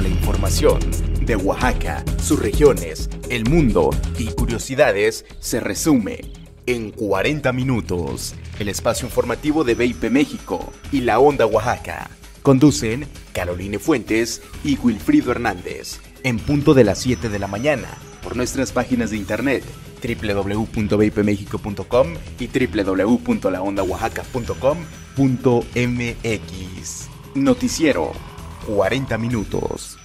La información de Oaxaca, sus regiones, el mundo y curiosidades se resume en 40 minutos. El espacio informativo de VIP México y la Onda Oaxaca. Conducen Caroline Fuentes y Wilfrido Hernández. En punto de las 7 de la mañana por nuestras páginas de internet www.vipmexico.com y www.laondaoaxaca.com.mx. Noticiero 40 minutos.